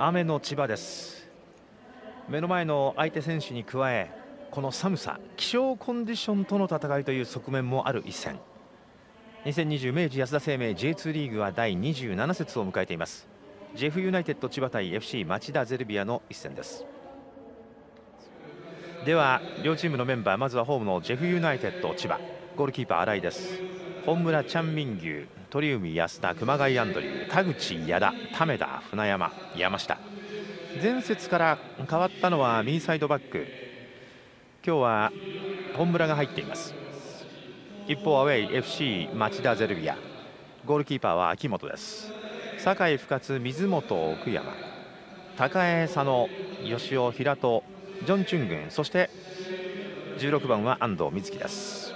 雨の千葉です。目の前の相手選手に加えこの寒さ気象コンディションとの戦いという側面もある一戦。2020明治安田生命 J2 リーグは第27節を迎えています。ジェフユナイテッド千葉対 FC 町田ゼルビアの一戦です。では両チームのメンバーまずはホームのジェフユナイテッド千葉。ゴールキーパー新井です。本村チャンミンギュ鳥海安田熊谷アンドリュー田口矢田為田船山山下。前節から変わったのは右サイドバック。今日は本村が入っています。一方アウェイ FC 町田ゼルビア。ゴールキーパーは秋元です。酒井深津水本奥山。高江佐野吉尾平戸ジョン・チュングンそして16番は安藤瑞希です。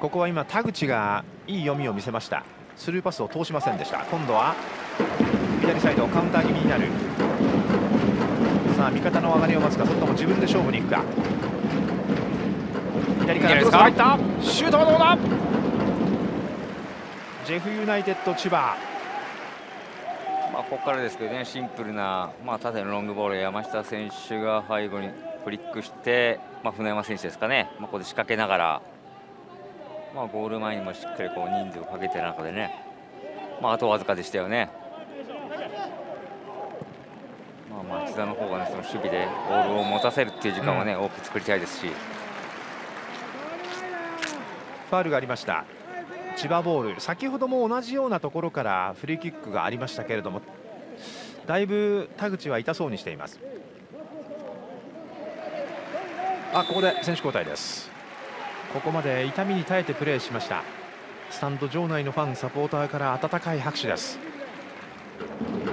ここは今田口がいい読みを見せました。スルーパスを通しませんでした。今度は左サイドカウンター気味になる。さあ味方の上がりを待つかそれとも自分で勝負に行くか。左からクロスが入った。シュートはどうだ？ジェフユナイテッド千葉。まあ、ここからですけどねシンプルな、まあ、縦のロングボール山下選手が背後にフリックして、まあ、船山選手ですかね、まあ、ここで仕掛けながら、まあ、ゴール前にもしっかりこう人数をかけてる中でね、まあ、あとわずかでしたよね。まあ、町田の方が、ね、その守備でボールを持たせるっていう時間をね、うん、多く作りたいですし。ファウルがありました。千葉ボール。先ほども同じようなところからフリーキックがありましたけれどもだいぶ田口は痛そうにしています。あここで選手交代ですここまで痛みに耐えてプレーしました。スタンド場内のファンサポーターから温かい拍手です。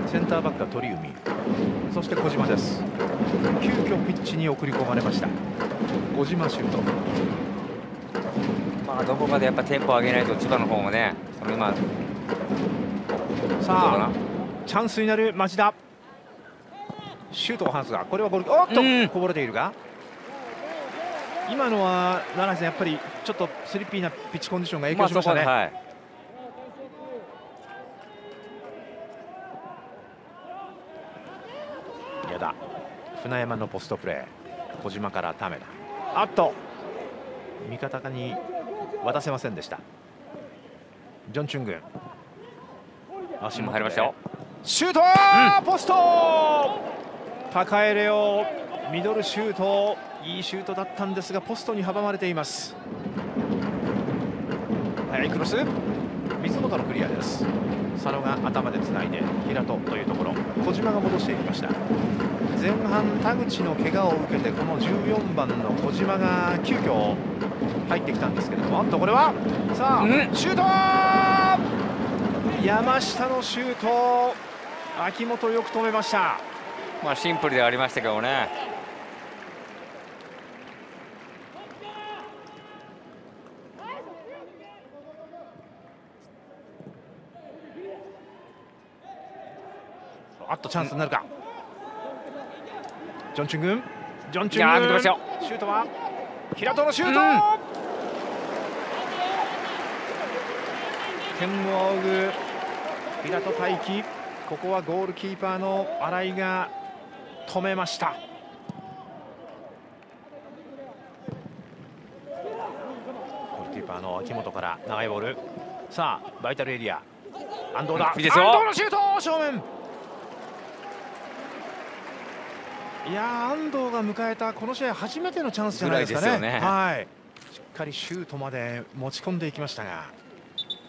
センターバックは鳥海。そして小島です。急遽ピッチに送り込まれました。小島シュートまあ、どこかでやっぱテンポ上げないと千葉の方もねその今さあチャンスになる町田。シュートを放つがこれはゴールおっと、うん、こぼれているが今のは奈良さんやっぱりちょっとスリッピーなピッチコンディションが影響しましたね、まあはい、矢田船山のポストプレー。小島からためだあっと。味方に渡せませんでした。ジョン・チュングン足も入りましたよ。シュート、うん、ポスト高江レオ。ミドルシュートいいシュートだったんですがポストに阻まれています。速いクロス。水本のクリアです。佐野が頭でつないで平戸というところ。小島が戻していきました。前半田口の怪我を受けてこの14番の小島が急遽入ってきたんですけども。あとこれはさあ、うん、シュート!山下のシュート。秋元よく止めました。まあシンプルではありましたけどねあっとチャンスになるか、ジョン・チュングンジョン・チュングンシュートは平戸のシュート、うん、天を仰ぐ平戸大輝。ここはゴールキーパーの新井が止めました。ゴールキーパーの秋元から長いボール。さあバイタルエリア。安藤だ。安藤のシュート正面いや安藤が迎えたこの試合初めてのチャンスじゃないですかね、ね、はい。しっかりシュートまで持ち込んでいきましたが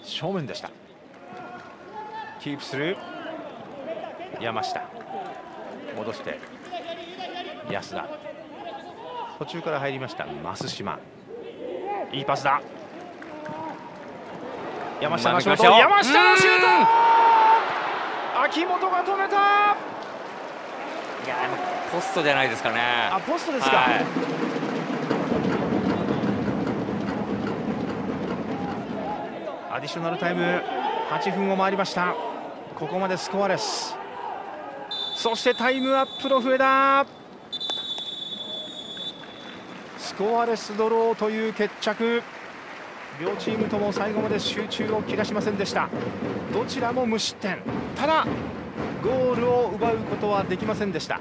正面でした。キープする。山下。戻して。安田。途中から入りました。増島。いいパスだ。山下のシュート。山下のシュート秋元が止めたポストじゃないですかね。あポストですか、はい、アディショナルタイム8分を回りました。ここまでスコアレス。そしてタイムアップの笛だ。スコアレスドローという決着。両チームとも最後まで集中を切らしませんでした。どちらも無失点。ただゴールを奪うことはできませんでした